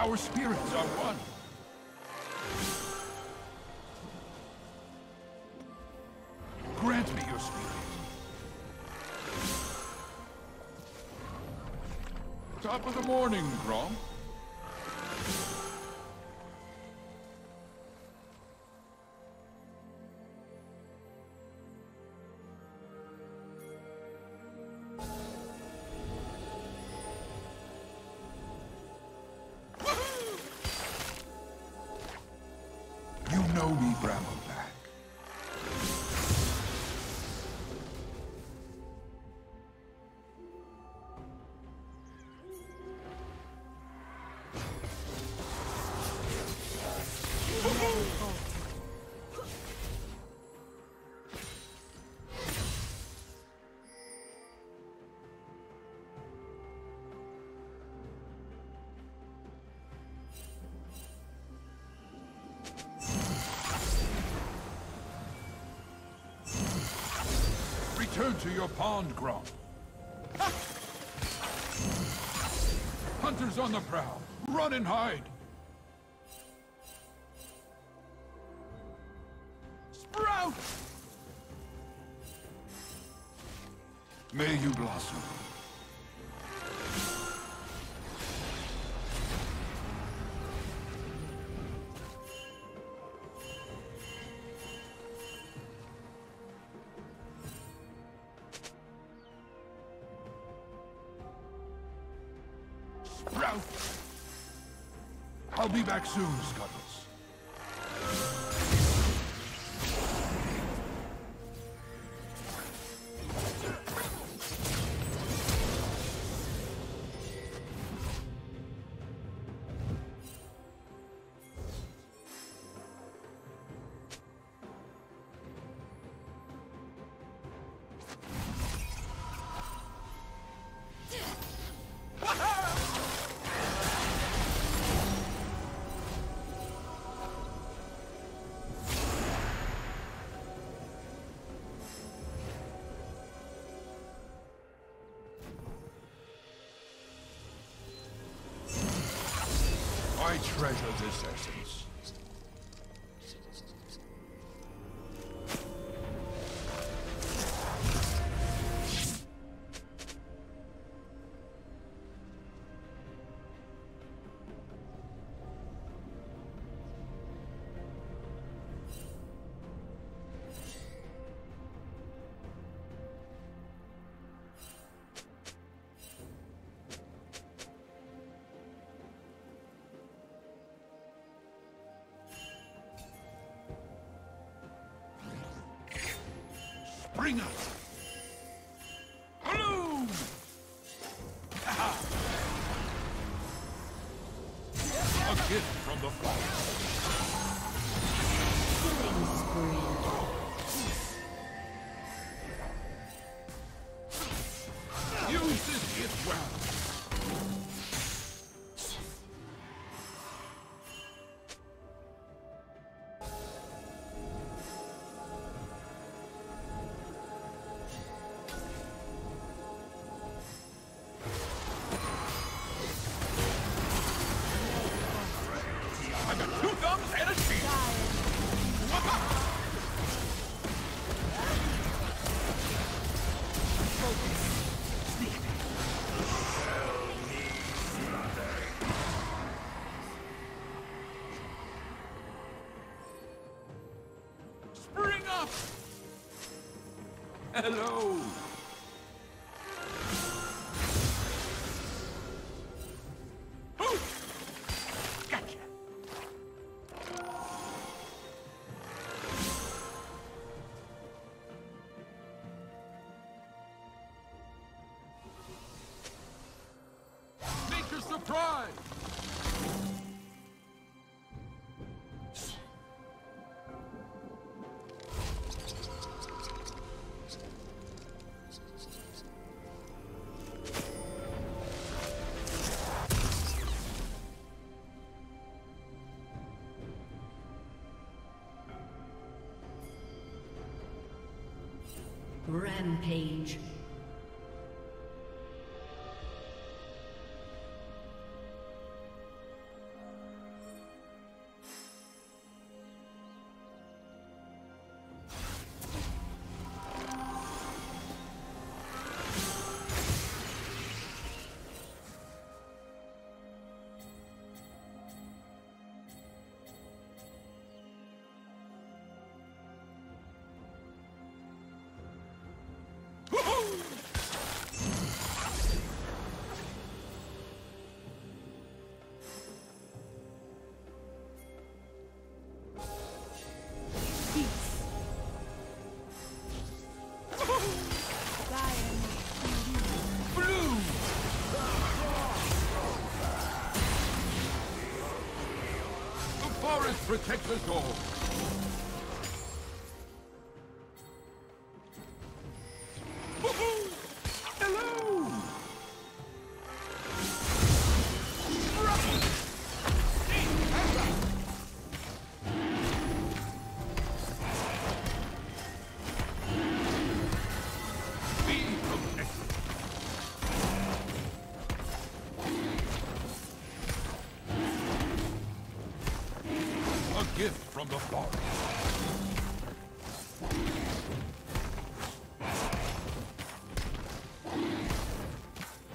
Our spirits are one. Grant me your spirit. Top of the morning, Gromp. Return to your pond, Gromp. Hunters on the prowl. Run and hide. Sprout! May you blossom. I'll be back soon, Scuttles. I treasure this essence. Bring! Hello! A gift from the fire. Hello! Rampage. Forest protects us all. The forest.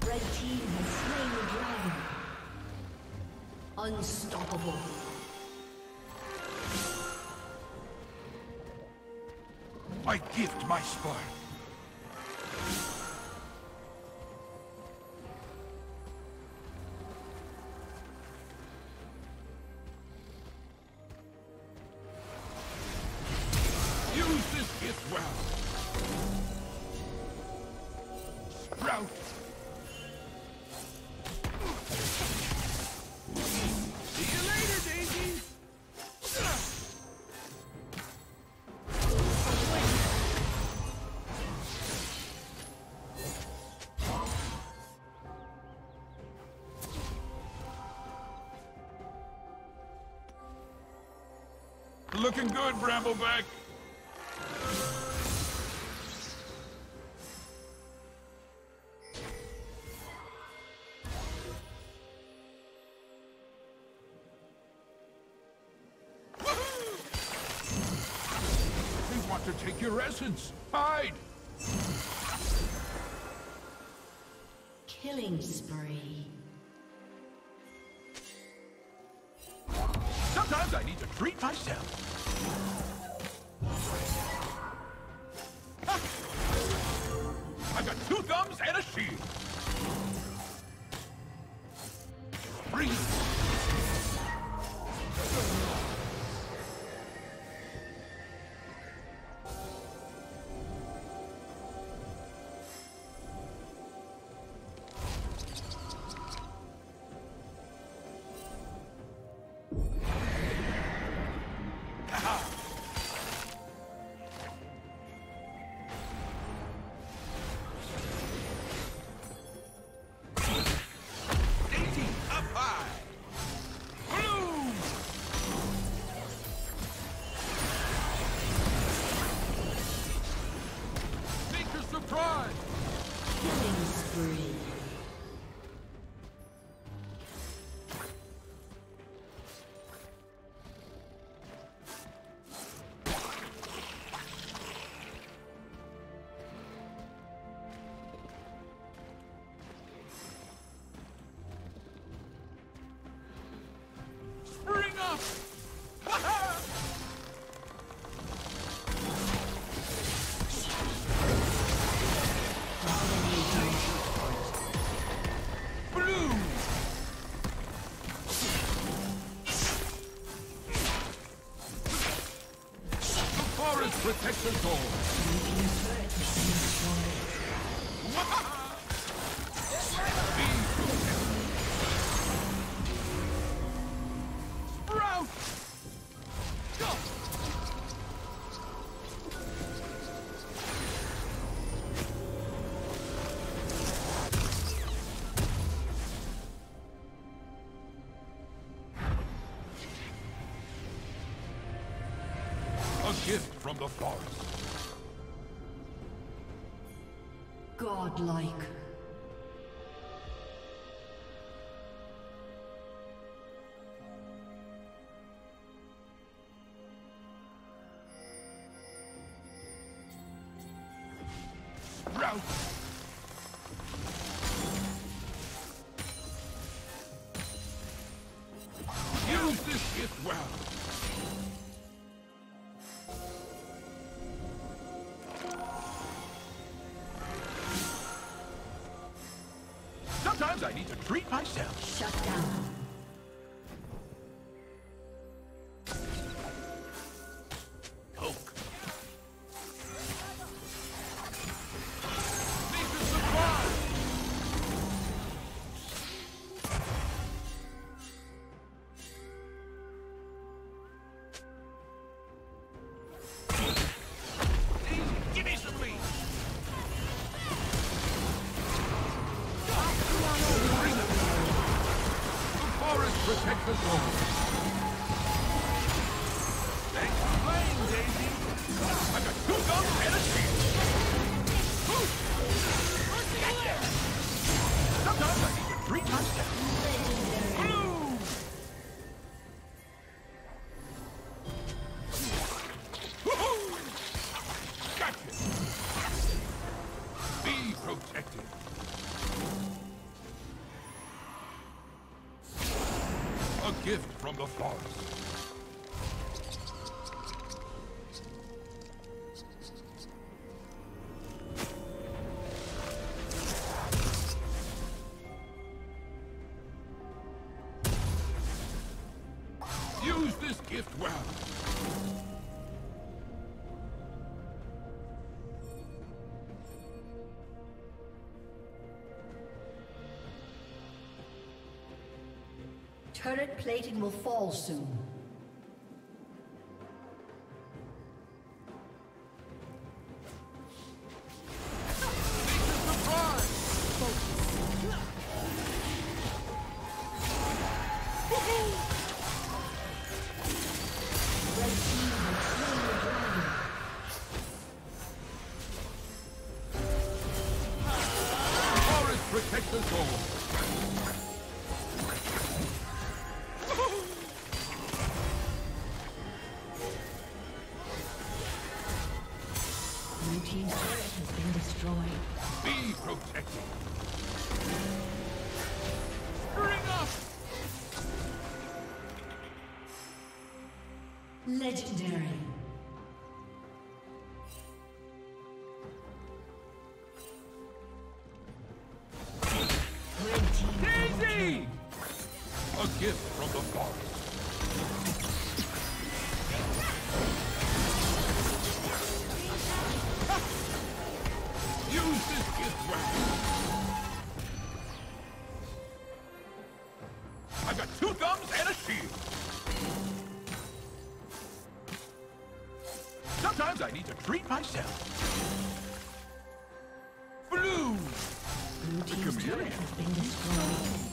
Red team has slain the dragon. Unstoppable. I gift my spark. Looking good, Brambleback. They want to take your essence. Hide! Killing spree. Sometimes I need to treat myself. I've got two thumbs and a shield. Forest protects from the forest. Godlike. Sometimes I need to treat myself. Shut down. Protects gift from the forest. Turret plating will fall soon. Nature's surprise! Red Legendary. Sometimes I need to treat myself. Blue! Blue team's turret has been destroyed.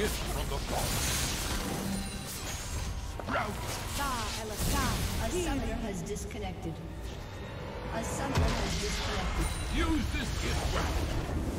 gift from the forest. Sprout! A summoner has disconnected. A summoner has disconnected. Use this gift well.